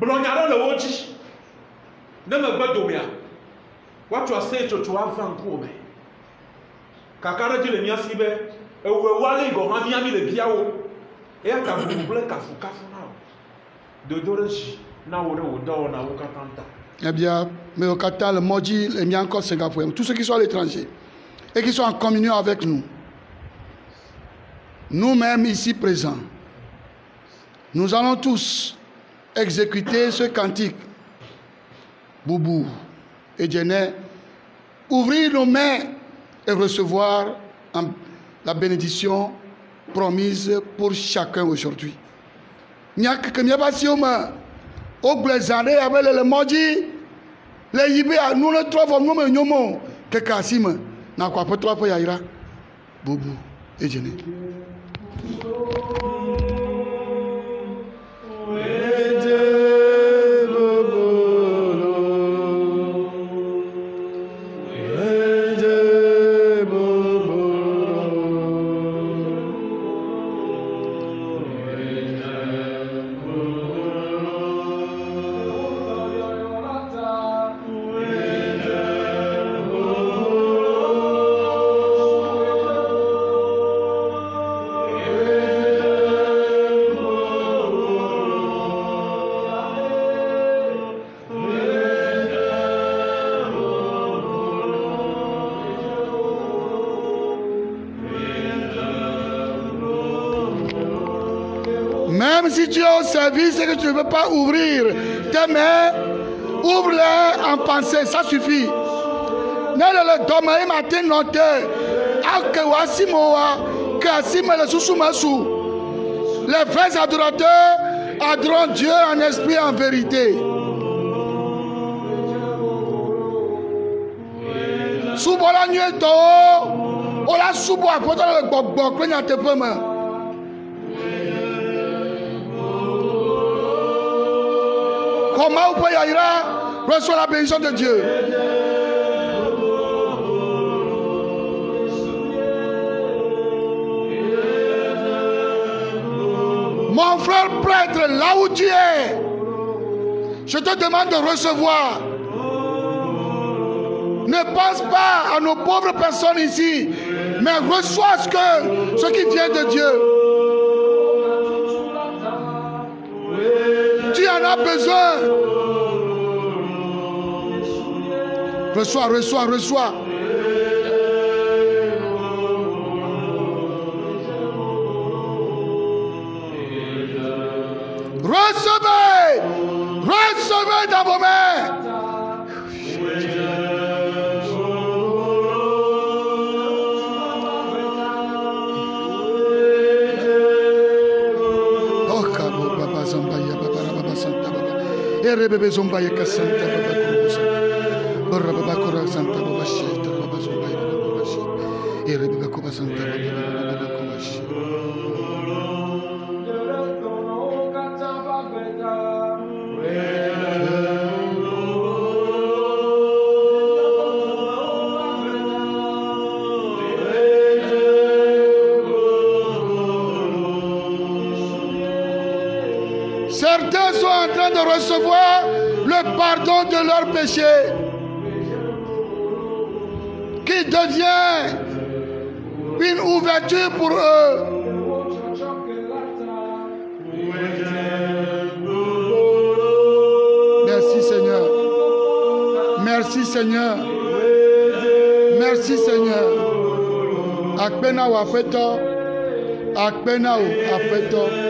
Gblɔ nya ɖe le wo dzi. Ne megbe domea woatsɔ aseye tsotso ava ŋkuwo me. Kaka ɖe le mía si be ewu ewu ale yi gɔ hã mía mi le biawo eya ta bubu kple kafukafu na o na wo ta. Eh Singapour, tous ceux qui sont à l'étranger et qui sont en communion avec nous, nous-mêmes ici présents, nous allons tous exécuter ce cantique. Boubou et Djené, ouvrir nos mains et recevoir la bénédiction promise pour chacun aujourd'hui. Ɖe abe le le be nu ne trɔ vɔ na kwa potowapo ya ira bubu ejini et que tu ne veux pas ouvrir tes mains, ouvre-les en pensée, ça suffit. Ne le doma e matin note. Ake wa simoa, que asime le susumasu. Les vrais adorateurs adorent Dieu en esprit en vérité. Subo la nuit to, o la subo apoto le gbogbo kle nyateƒe me. Comment vous y Reçois la bénédiction de Dieu. Mon frère prêtre, là où tu es, je te demande de recevoir. Ne pense pas à nos pauvres personnes ici, mais reçois ce, que, ce qui vient de Dieu. As besoin. Reçois, reçois, reçois. Recevez, recevez dans vos mains. Rebebe zomba yeka santa baba kurusa. Barra baba kura santa baba shita baba zomba yeka baba shita. Erebebe kuba santa baba recevoir le pardon de leurs péchés qui devient une ouverture pour eux. Merci Seigneur. Merci Seigneur. Merci Seigneur. Akpena ou apeto. Akpena ou apeto.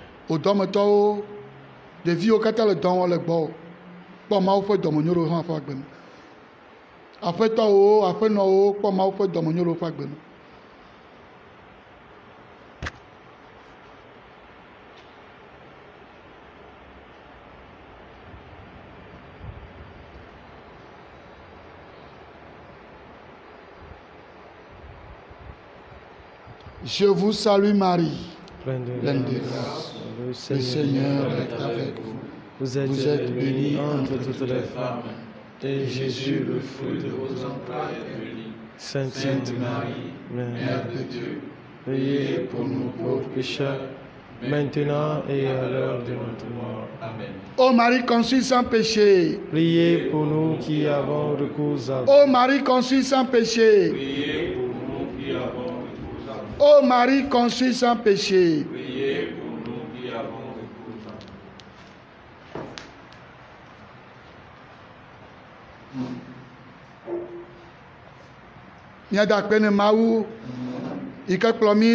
wò dɔmetɔwo ɖeviwo katã le dɔ wɔm le gbɔ kpɔ mawu ƒe dɔmenyo ɖo hã ƒe agbe me aƒetɔwo aƒenɔwo kpɔ mawu ƒe dɔmenyo ɖo ƒe agbe me Je vous salue Marie, Pleine de pleine de grâce, le Le Seigneur, est est avec vous. Vous êtes, Vous êtes bénie entre toutes les femmes, et Jésus, le fruit de vos entrailles, est béni. Sainte, Sainte Marie, Mère de Dieu, priez pour nous pauvres pécheurs, maintenant et à l'heure de notre mort. Amen. Ô Marie conçue sans péché, Priez pour nous qui avons recours à vous. ô Marie conçue sans péché, Priez pour nous qui avons recours à vous. ô Marie conçue sans péché. Priez Míada akpe ne Mawu yi ke kplɔ mí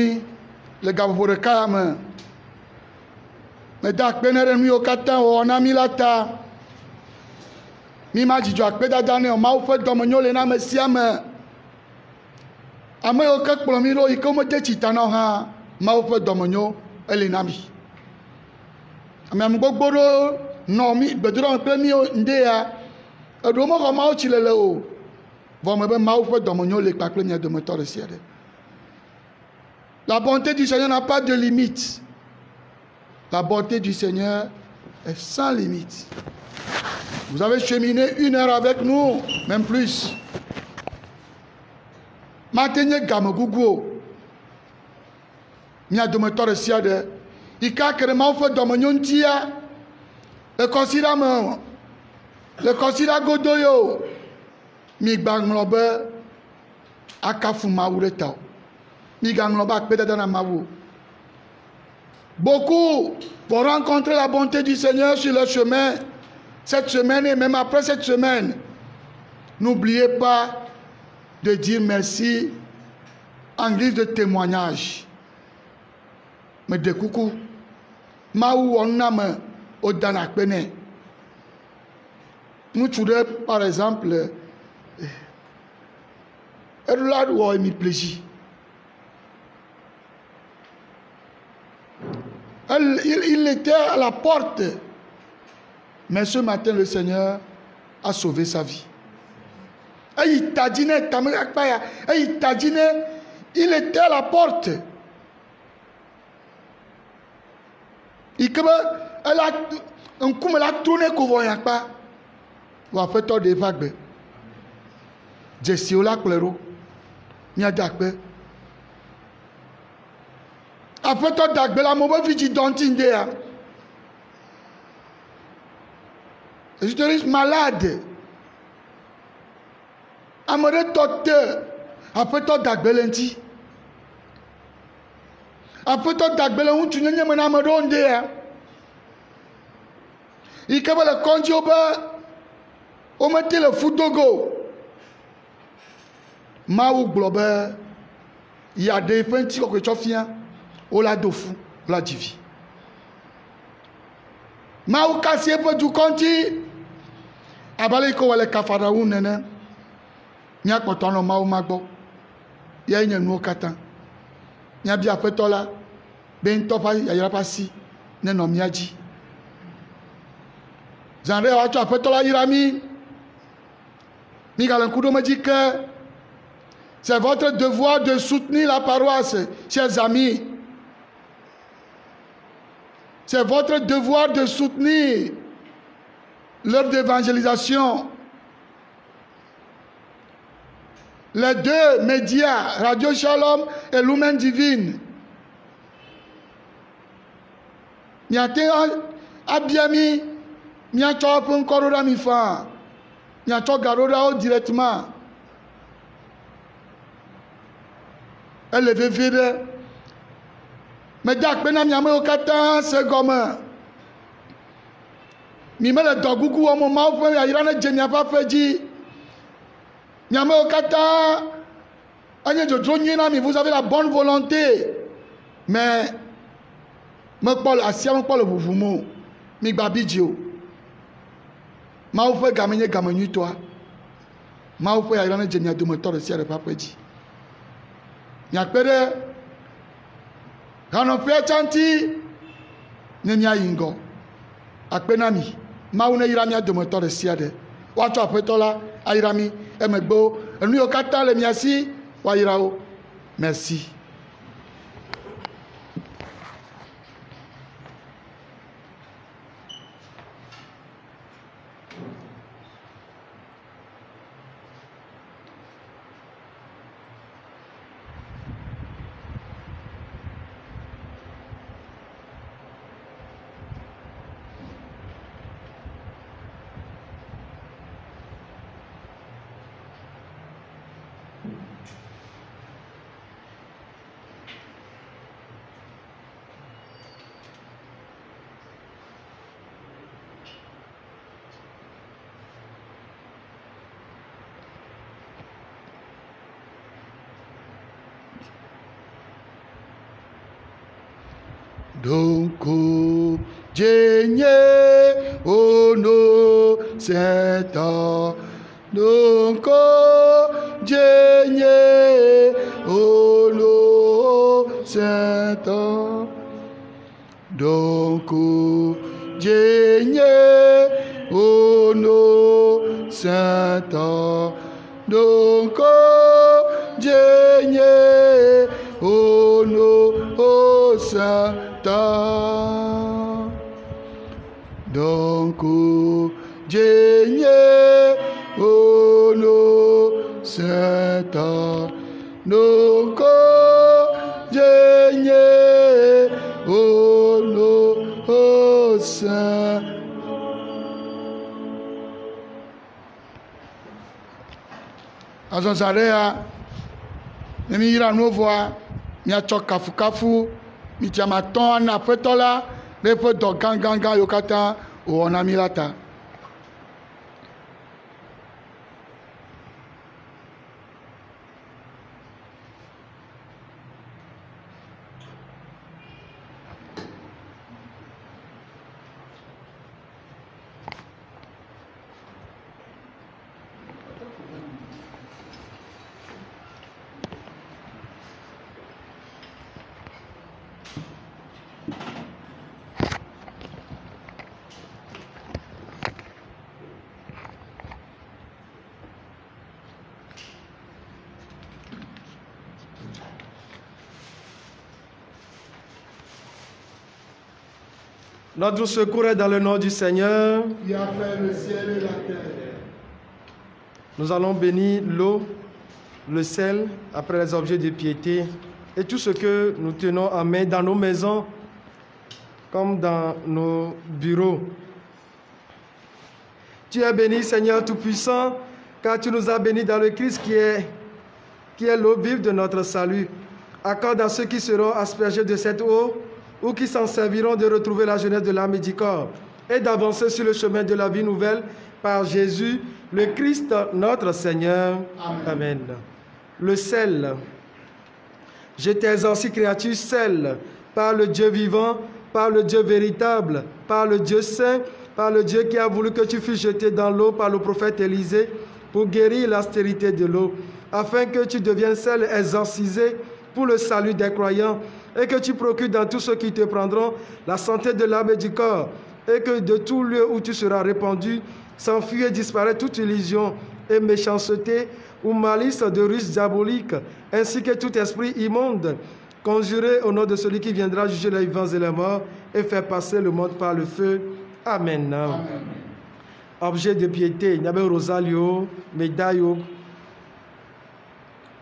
le gaƒoƒo ɖeka ya me. Meda akpe ne ɖe nu yiwo katã wɔ na mí la ta. Mí ma dzidzɔ akpedada ne o Mawu ƒe dɔmenyo le na ame sia ame. Ame yiwo ke kplɔ mí ɖo yi ke womede tsi na o hã Mawu ƒe dɔmenyo ele na mí. Ame ame gbogbo ɖo nɔ mí gbedoɖa kple mí ŋde ya. Eɖewo mexɔ Mawu tsi lele o. Vɔ me be Mawu ƒe le kpakple mia dometɔ. La bonté du Seigneur n'a pas de limite. La bonté du Seigneur est sans limite. Vous avez cheminé une heure avec nous, même plus. gamegugu o mia dometɔ ɖe sia ɖe yi ke ake ɖe mawu ƒe dɔmenyo le kɔsiɖa me le kɔsiɖa godo ye akafu beaucoup vont rencontrer la bonté du Seigneur sur le chemin. Cette semaine et même après cette semaine n'oubliez pas de dire merci en guise de témoignage. Me de coucou nɛ ŋutsu ɖe par exemple eɖola wɔ emi plesi Elle- il, il était à la porte. Mais ce matin le Seigneur a sauvé sa vie. Il était à la porte. Yi ke be ela ŋkume la tro ne ko vɔ ya kpa wò aƒetɔ ɖe dzesiwo la ní àdàpẹ́ àfẹ́tọ́ Dagbe, la mo bó fi ti dán tí ń ya. Èsì malade ame ɖe tɔ te aƒetɔ dagbe le ŋuti aƒetɔ dagbe le ŋutsu nyenye me na ame ɖewo ŋde ya. Yi ke be le kɔntsi wobe womete le fudogo o mawu gblɔ be yeaɖe ƒe ŋuti kɔkɔe tsɔ fia wola do fu wola dzi vi. Mawu kasi eƒe dukɔ ŋuti abe yi ke wòle kafaɖawu nene míakpɔtɔ nɔ mawu ma gbɔ. Yae nye nuwo katã. Míabia aƒetɔ la be ŋutɔ ƒe yayra ƒe asi nenɔ mía dzi. Zã ɖe woatsɔ aƒetɔ la yra mí. Mígale ŋku ɖome dzi ke c'est votre devoir de soutenir la paroisse chers amis c'est votre devoir de soutenir l'œuvre d'évangélisation les deux médias Radio Shalom et Lumen Divine miate abia mi miatsɔ eƒe ŋkɔ ɖo ɖa mi faa miatsɔ ga ɖo ɖa wo directement ele vevie ɖe meda akpe na miamewo katã se gɔme mi mele dɔ gugu wɔm o mawu ƒe yayra ne dze miaƒe aƒe dzi miamewo katã enye vous avez la bonne volonté. Mais mekpɔ le asia mekpɔ le ʋuʋum o. Migba bi dzi o mawu ƒe game nye game nyuitɔa mawu ƒe yayra ne dze miakpe ɖe hanɔƒea tsanti ne miayi ŋgɔ akpe na mi mawu ne yra mia dometɔ ɖe sia ɖe woatsɔ aƒetɔ la ayra mi emegbewo enu yiwo katã le mia si wo merci azɔzã ya ne mi yra nuwo vɔa miatsɔ kafukafu mitsiamatɔ na aƒetɔ la ɖe eƒe dɔ gãgãgã yiwo katã wòwɔ na mi la ta. Notre secours est dans le nom du Seigneur. Qui a fait le ciel et la terre. Nous allons bénir l'eau, le sel, après les objets de piété et tout ce que nous tenons en main dans nos maisons comme dans nos bureaux. Tu es béni, Seigneur Tout-Puissant, car tu nous as bénis dans le Christ qui est, qui est l'eau vive de notre salut. Accorde à ceux qui seront aspergés de cette eau ou qui s'en serviront de retrouver la jeunesse de l'âme et du corps et d'avancer sur le chemin de la vie nouvelle par Jésus, le Christ, notre Seigneur. Amen. Le sel. Je t'exorcie, créature, sel, par le Dieu vivant, par le Dieu véritable, par le Dieu saint, par le Dieu qui a voulu que tu fusses jeté dans l'eau par le prophète Élisée pour guérir l'austérité de l'eau, afin que tu deviennes sel exorcisé pour le salut des croyants et que tu procures dans tous ceux qui te prendront la santé de l'âme et du corps, et que de tout lieu où tu seras répandu, s'enfuit et disparaît toute illusion et méchanceté ou malice de ruse diabolique, ainsi que tout esprit immonde, conjuré au nom de celui qui viendra juger les vivants et les morts et faire passer le monde par le feu. Amen. Objet de piété, Nabe Rosalio, médaille.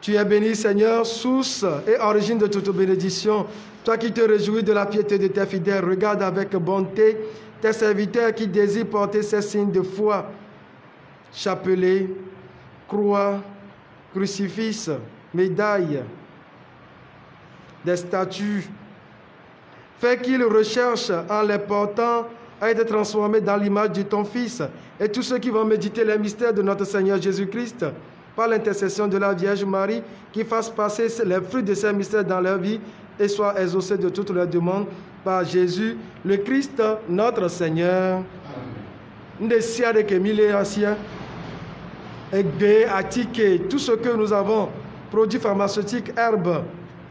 Tu es béni, Seigneur, source et origine de toute bénédiction. Toi qui te réjouis de la piété de tes fidèles, regarde avec bonté tes serviteurs qui désirent porter ces signes de foi. Chapelet, croix, crucifix, médaille, des statues. Fais qu'ils recherchent en les portant à être transformés dans l'image de ton Fils. Et tous ceux qui vont méditer les mystères de notre Seigneur Jésus-Christ, par l'intercession de la Vierge Marie, qui fasse passer les fruits de ces mystères dans leur vie et soient exaucés de toutes leurs demandes par Jésus, le Christ, notre Seigneur. Tout ce que nous avons, produits pharmaceutiques, herbes,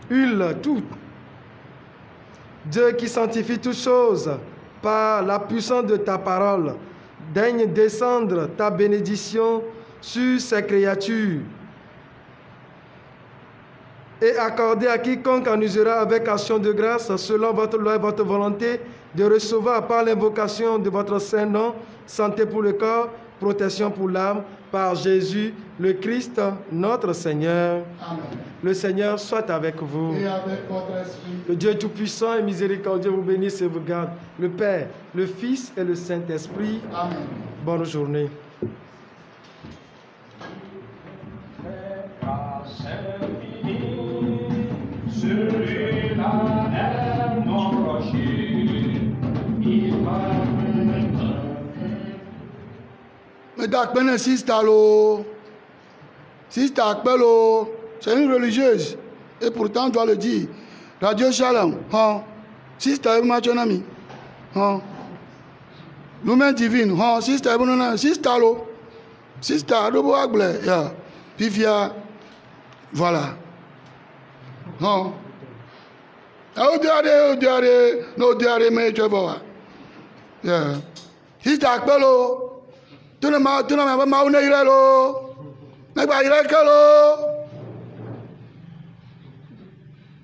huile, tout. Dieu qui sanctifie toutes choses par la puissance de ta parole, daigne descendre ta bénédiction sur ces créatures et accorder à quiconque en usera avec action de grâce, selon votre loi et votre volonté, de recevoir par l'invocation de votre saint nom, santé pour le corps, protection pour l'âme, par Jésus, le Christ, notre Seigneur. Amen. Le Seigneur soit avec vous. Et avec votre esprit. Que Dieu Tout-Puissant et miséricordieux vous bénisse et vous garde. Le Père, le Fils et le Saint-Esprit. Amen. Bonne journée. Il va Mais d'acpeine sista lo. Sista Akpelo, c'est une religieuse. Et pourtant, on doit le dire. Radio Shalom. Hein. Sista Ebumachonami. Hein. Lumen divine. Hein. Sista Ebunona. Sista lo. Sista Adobo Agble. Yeah. Pifia. Voilà. No. Odiare, odiare, no odiare me cheboa. Yeah. He's dark bello. Tuna ma tuna ma ma una ire lo. Nagba ire ke lo.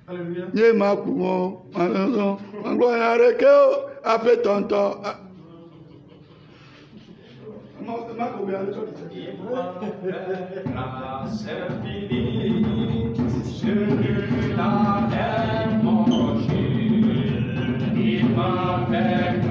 Hallelujah. Ye ma ku mo. Ngbo ire ke o ape tonto. Je Perfecta amor, in perfecta